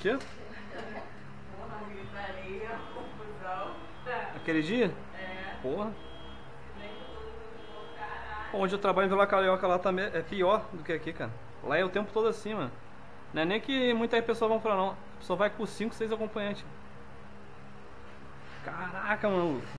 Que? Aquele dia? É. Porra. Onde eu trabalho em Vila Carioca lá também é pior do que aqui, cara. Lá é o tempo todo assim, mano. Não é nem que muitas pessoas vão pra não. A pessoa vai com 5, 6 acompanhantes. Caraca, mano.